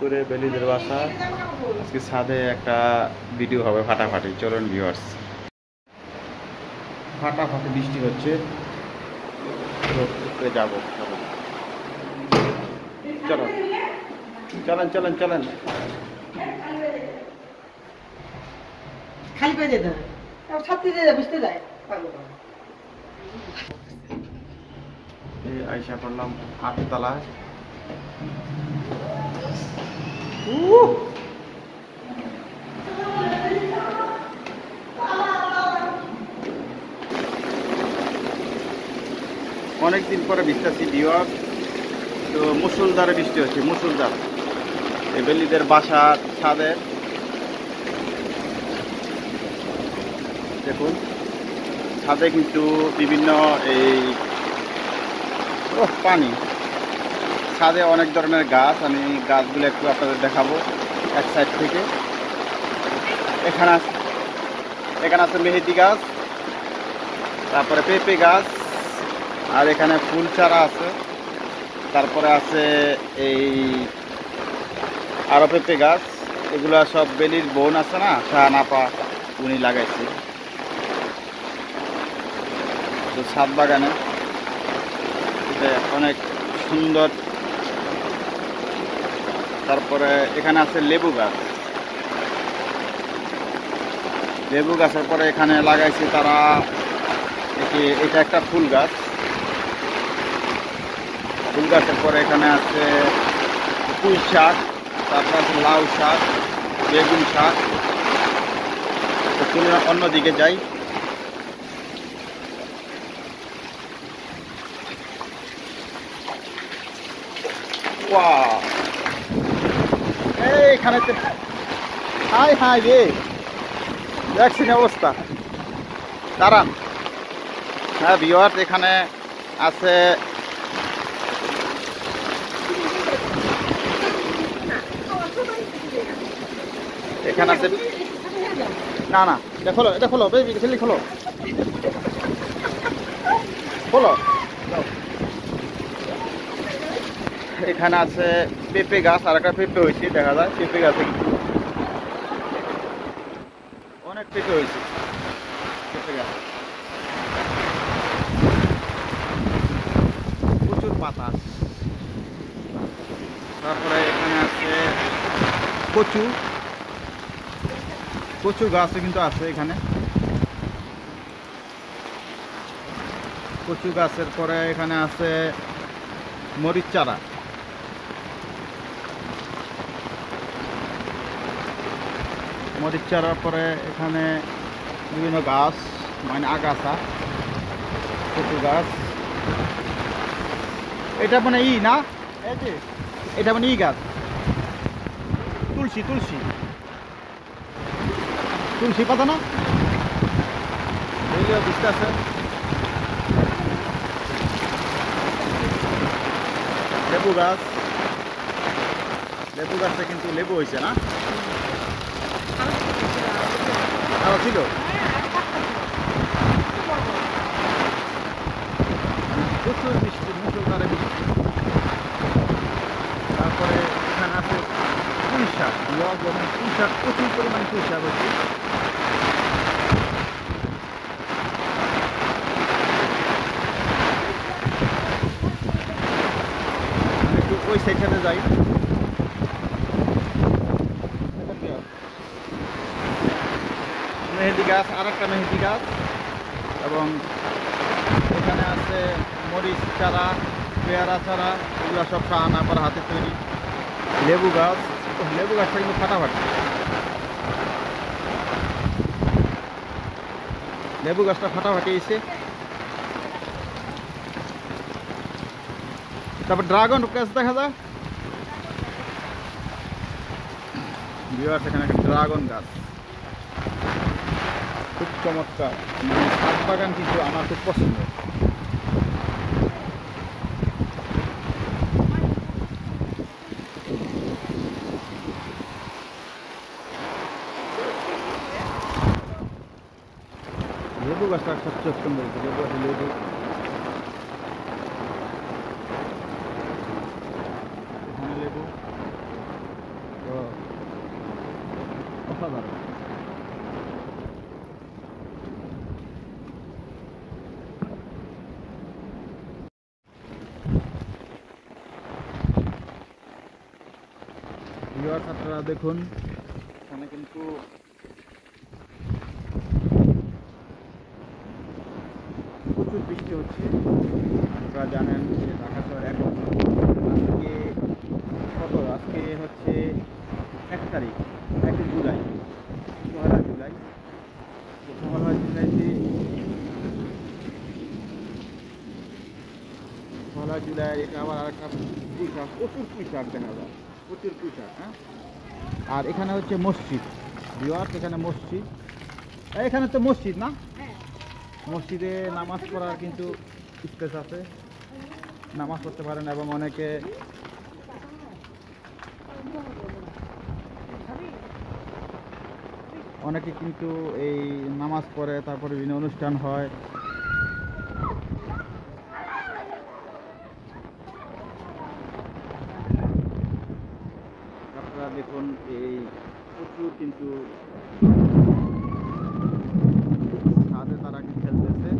করে বেলিদের বাসা। আজকে ছাদে একটা ভিডিও হবে ফাটাফাটি। চলুন ভিউয়ার্স ফাটাফাটি বৃষ্টি হচ্ছে। যাব চলো চলো চলেন চলেন চলেন। খালি পেয়ে যেতে হবে। যায়। এই আইসা করলাম আটতলায় অনেকদিন পরে বৃষ্টি বিওয়ার তো মুসুলধারে বৃষ্টি হচ্ছে, মুসুলধার। এই বেলিদের বাসা, ছাদের। দেখুন, ছাদে কিন্তু বিভিন্ন এই পানি। ছাদে অনেক ধরনের গাছ, আমি গাছগুলো একটু আপনাদের দেখাবো এক সাইড থেকে। এখানে এখানে আছে মেহেদি গাছ, তারপরে পেঁপে গাছ, আর এখানে ফুল চারা আছে। তারপরে আছে এই আরও পেঁপে গাছ, এগুলা সব বেলির বোন আছে না শাহানাপা উনি লাগাইছে। তো ছাদ বাগানে। অনেক সুন্দর তারপরে এখানে আছে লেবু গাছ। লেবু গাছের পরে এখানে লাগাইছে তারা এটি- একটা ফুল গাছ। ফুল গাছের পরে এখানে আছে পুঁই শাক, তারপর আছে লাউ শাক, বেগুন শাক। অন্যদিকে যাই। Wow. এখানে হাই হাই রে। দেখছেন অবস্থা। দাঁড়ান। হ্যাঁ বিওয়ার এখানে আছে এখানে আছে না না, এটা খোলো এটা খোলো, বেবি খোলো। খোলো। এখানে আছে পেঁপে গাছ, আর একটা পেঁপে হয়েছে, দেখা যায়। পেঁপে গাছে অনেক পেঁপে হয়েছে। পেঁপে গাছ। প্রচুর পাতা তারপরে এখানে আছে কচু। কচু গাছও কিন্তু আছে এখানে। কচু গাছের পরে এখানে আছে মরিচ চারা। মরিচ চারার পরে এখানে বিভিন্ন গাছ মানে আগাছা, কচু গাছ। এটা মানে ই না? এটা মানে ই গাছ। তুলসী তুলসী। তুলসী পাতা না? লেবু গাছ। লেবু গাছে কিন্তু লেবু হয়েছে না? আরও ছিল। প্রচুর বৃষ্টি মুসলধারে বৃষ্টি। তারপরে এখানে আছে পুঁই শাক লগ এবং পুঁই শাক প্রচুর পরিমাণে পুঁই শাক হচ্ছে ওই সাইডটাতে যাই মেহেদি গাছ আর একটা মেহেদি গাছ এবং এখানে আছে মরিচ চারা, পেয়ারা চারা, এগুলো সব খাওয়ানা আবার হাতে তৈরি। লেবু গাছ লেবু গাছটা কিন্তু ফাটাফাটি। লেবু গাছটা ফাটাফাটি এসে তারপর ড্রাগন গাছ দেখা যায়। বিহার সেখানে একটা ড্রাগন গাছ। খুব চমৎকার মানে ছাদ বাগান কিন্তু আমার খুব পছন্দ লেবু গাছটা সবচেয়ে সুন্দর হয়েছে লেবু আছে লেবু এখানে লেবু অসাধারণ আপনারা দেখুন। এখানে কিন্তু প্রচুর বৃষ্টি হচ্ছে। আপনারা জানেন যে ঢাকা শহর এখন আজকে কত? আজকে হচ্ছে এক তারিখ, এক জুলাই, পহেলা জুলাই। পহেলা জুলাইতে পহেলা জুলাই এটা আবার আরেকটা পুঁইশাক প্রচুর পুঁইশাক দেখা যায়, প্রচুর পুঁইশাক হ্যাঁ? আর এখানে হচ্ছে মসজিদ। বিওয়ার এখানে মসজিদ। এখানে তো মসজিদ না? মসজিদে নামাজ পড়ার কিন্তু স্পেস আছে। নামাজ পড়তে পারেন এবং অনেকে অনেকে কিন্তু এই নামাজ পড়ে তারপরে বিভিন্ন অনুষ্ঠান হয় আপনারা দেখুন এই প্রচুর কিন্তু ছাদে তারা কি খেলতেছে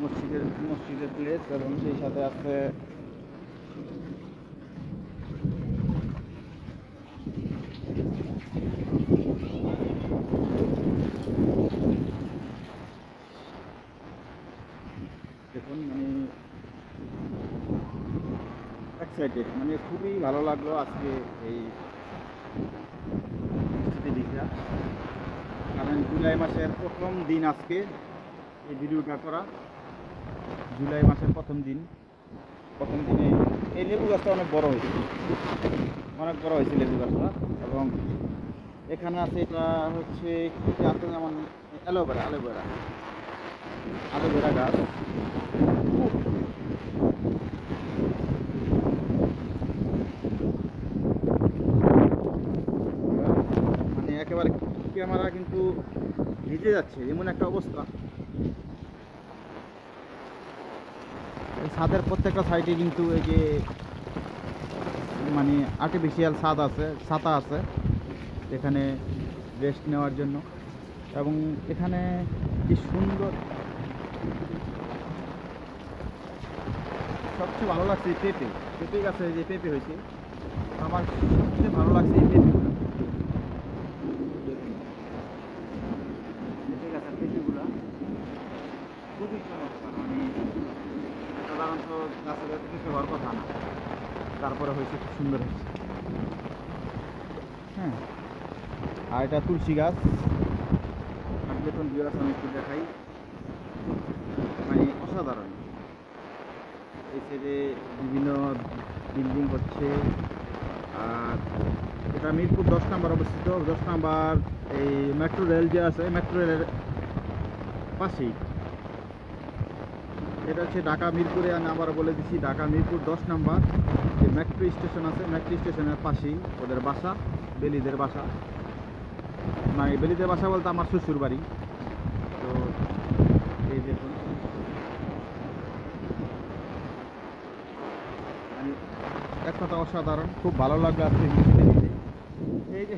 মসজিদের মসজিদের প্লেস এবং সেই সাথে আছে দেখুন মানে এক্সাইটেড মানে খুবই ভালো লাগল আজকে এই দেখা কারণ জুলাই মাসের প্রথম দিন আজকে এই ভিডিওটা করা। জুলাই মাসের প্রথম দিন। প্রথম দিনে এই লেবু গাছটা অনেক বড় হয়েছে অনেক বড় হয়েছে লেবু গাছটা। এবং এখানে আছে এটা হচ্ছে যেমন অ্যালোভেরা অ্যালোভেরা। অ্যালোভেরা গাছ মানে একেবারে ক্যামেরা কিন্তু ভিজে যাচ্ছে, এমন একটা অবস্থা। ছাদের প্রত্যেকটা সাইডে কিন্তু এই যে মানে আর্টিফিশিয়াল ছাদ আছে, ছাতা আছে, এখানে রেস্ট নেওয়ার জন্য। এবং এখানে কি সুন্দর। সবচেয়ে ভালো লাগছে পেঁপে। পেঁপে গাছে যে পেঁপে হয়েছে, আমার সবচেয়ে ভালো লাগছে এই পেঁপে গাছের পেঁপেগুলা খুবই চমৎকার মানে গাছের গাছে হওয়ার কথা না। তারপরে হয়েছে খুব সুন্দর হয়েছে। হ্যাঁ। আর এটা তুলসী গাছ। আর দেখুন বিয়াস আমি একটু দেখাই মানে অসাধারণ। এই সাইডে বিভিন্ন বিল্ডিং হচ্ছে। আর এটা মিরপুর দশ নাম্বার অবস্থিত। দশ নাম্বার এই মেট্রো রেল যে আছে মেট্রো রেলের পাশেই। এটা হচ্ছে ঢাকা মিরপুরে আমি আবার বলে দিচ্ছি ঢাকা মিরপুর দশ নাম্বার। যে মেট্রো স্টেশন আছে মেট্রো স্টেশনের পাশেই ওদের বাসা, বেলিদের বাসা। মানে বেলিদের বাসা বলতে আমার শ্বশুর বাড়ি। তো এই দেখুন। মানে এক কথা অসাধারণ, খুব ভালো লাগল আজকে এই যে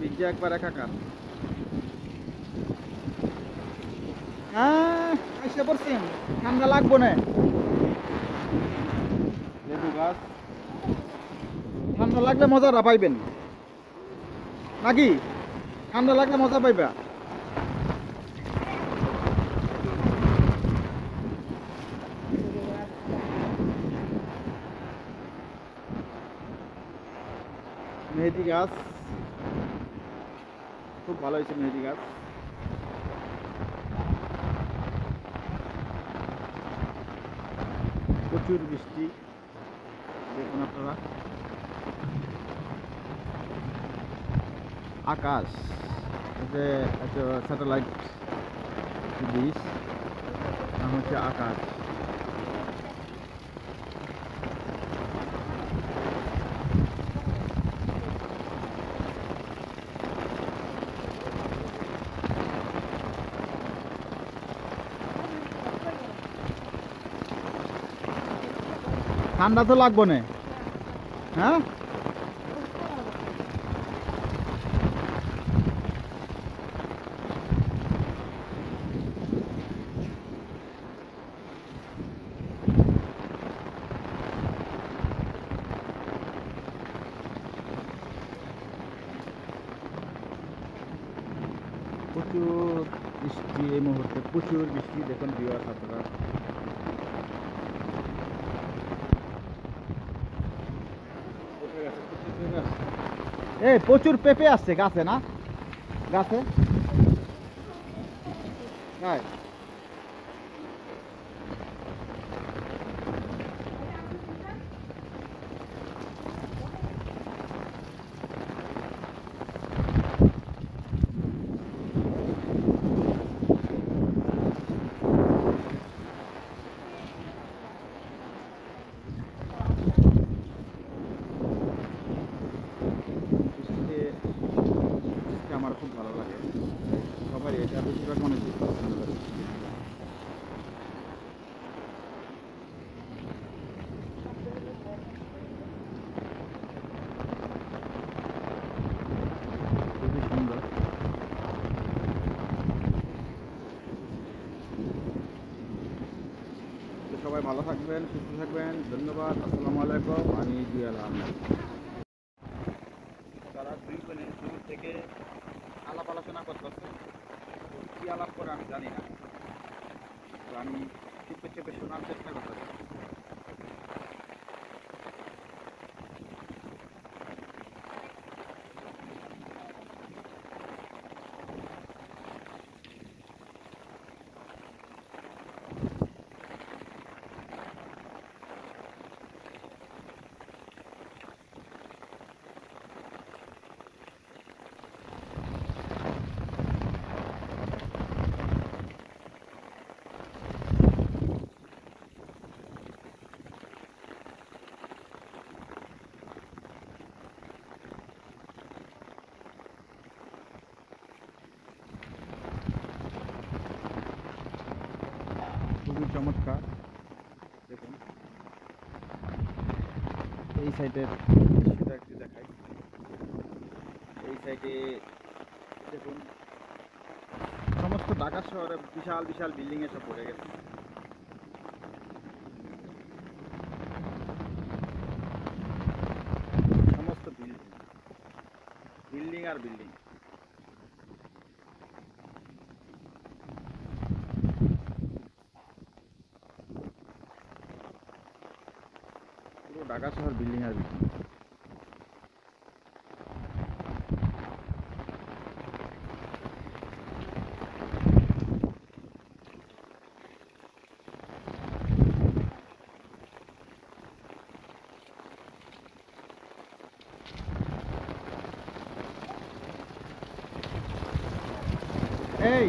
ভিজে একবার একাকার। হ্যাঁ এসে পড়ছেন ঠান্ডা লাগবো না। লেবু গাছ। ঠান্ডা লাগলে মজাটা পাইবেন। নাকি? ঠান্ডা লাগলে মজা পাইবা। মেহেদি গাছ। খুব ভালো হয়েছে মেহেদি গাছ। প্রচুর বৃষ্টি। দেখুন আপনারা। আকাশ যে স্যাটেলাইট ব্রিজ নাম হচ্ছে আকাশ। ঠান্ডা তো লাগবো না। হ্যাঁ? প্রচুর বৃষ্টি এই মুহূর্তে প্রচুর বৃষ্টি দেখুন বিবাহ আপনারা। এই প্রচুর পেঁপে আসছে গাছে না? গাছে? তাই বৃষ্টিতে বৃষ্টি আমার খুব ভালো লাগে সবারই এটা বেশিরভাগ মানুষ পছন্দ করে খুবই সুন্দর তো সবাই ভালো থাকবেন সুস্থ থাকবেন। ধন্যবাদ আসসালামু আলাইকুম। আমি জুয়াল আহমেদ তারা দুই বোনে দূর থেকে আলাপ আলোচনা করতেছে তো কি আলাপ করে আমি জানি না তো আমি চেপে চেপে শোনার চেষ্টা করতেছি খুবই চমৎকার দেখুন এই সাইডের দৃশ্যটা একটু দেখাই। এই সাইডে দেখুন, সমস্ত ঢাকা শহরে বিশাল বিশাল বিল্ডিং সব পড়ে গেছে। সমস্ত বিল্ডিং বিল্ডিং আর বিল্ডিং পুরো ঢাকা শহর বিল্ডিং আর বিল্ডিং এই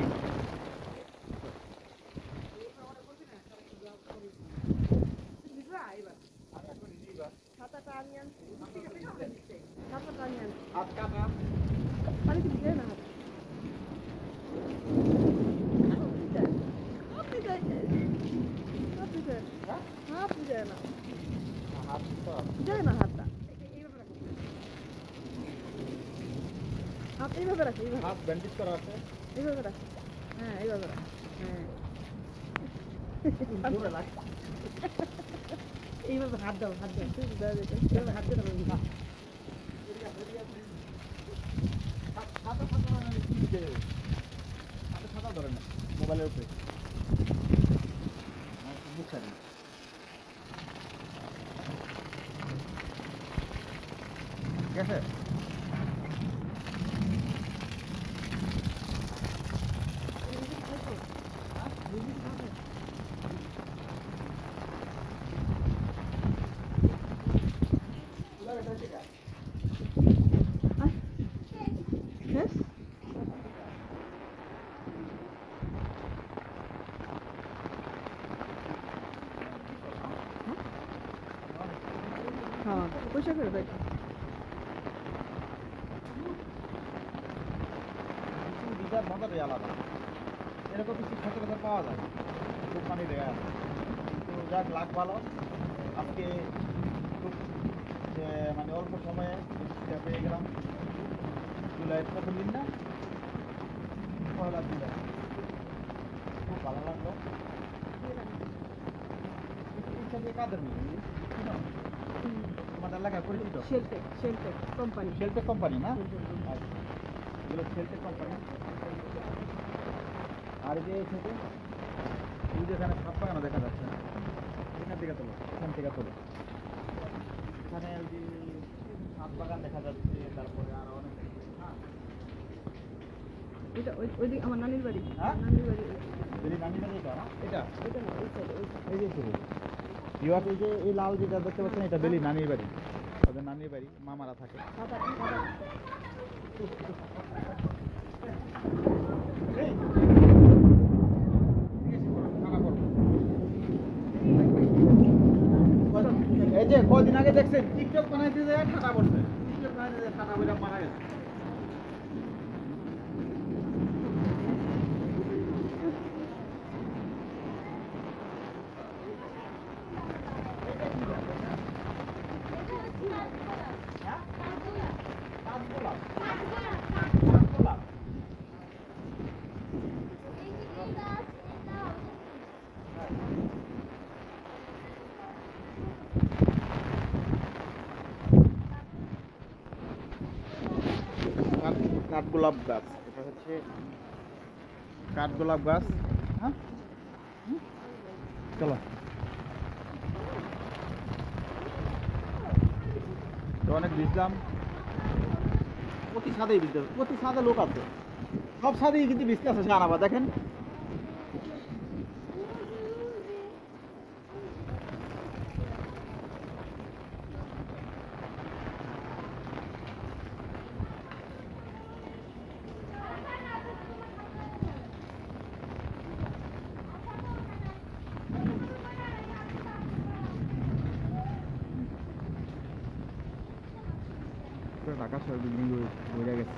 ছাতাটা আমি আনছি ছাতাটা আমি আনছি হাত কাটা পানি কি দিলে না আপনি যাই আপনি যাই আপনি যাই না হাত তো যায় না হাতটা হাত এইভাবে রাখো এইভাবে। হাত ব্যান্ডেজ করা আছে। এইভাবে রাখো। হ্যাঁ এইভাবে রাখো। হ্যাঁ। এইভাবে হাত দাও হাত দাও। এইভাবে হাত দিয়ে দাও ছাতা ছাতা কি যে। হাতে ছাতা ধরে না মোবাইলের উপরে। ঠিক আছে? হ্যাঁ পয়সা করে কিছু বিজার মজাটাই আলাদা। এরকম কিছু সচরাচর পাওয়া যায়। মানে রেয়ার কিন্তু যাক লাখ ভালো। আজকে খুব মানে অল্প সময়ে পেয়ে গেলাম। জুলাইয়ের প্রথম দিন না? পয়লা জুলাই। খুব ভালো লাগল। ইচ্ছা দিয়ে কাদের মিল এলাকায় পরিচিত শেলটেক শেলটেক কোম্পানি শেলটেক কোম্পানি না। এগুলো শেলটেক কোম্পানি আর যে থেকে এখানে দেখা যাচ্ছে। এখান থেকে তোলো এখান থেকে তোলো। এখানে ওই যে বাগান দেখা যাচ্ছে তারপরে আরও অনেক হ্যাঁ। এটা ওই আমার নানির বাড়ি। হ্যাঁ? নানির বাড়ি। যদি নানি এটা এটা? না ওই সাইডে ওই side এই যে এই যে এই লাল যেটা দেখতে পাচ্ছেন এটা বেলি নানির বাড়ি। নানির বাড়ি মামারা থাকে। এই যে কদিন আগে দেখছেন টিকটক বানাইতে যায় ঠাটা পড়ছে টিকটক বানাইতে যায় ঠাটা বইটা মারা গেছে কাঠগোলাপ কাঠগোলাপ কাঠ- কাঠগোলাপ গাছ। এটা হচ্ছে কাঠ গোলাপ গাছ। হ্যাঁ? চলো। তো অনেক বিশ্রাম প্রতি সাদেই বিজনেস প্রতি সাদে লোক আছে। সব সাদেই কিন্তু বিশ্বাস আছে আনাবা দেখেন। কাঁচা বিল্ডিং হয়ে গেছে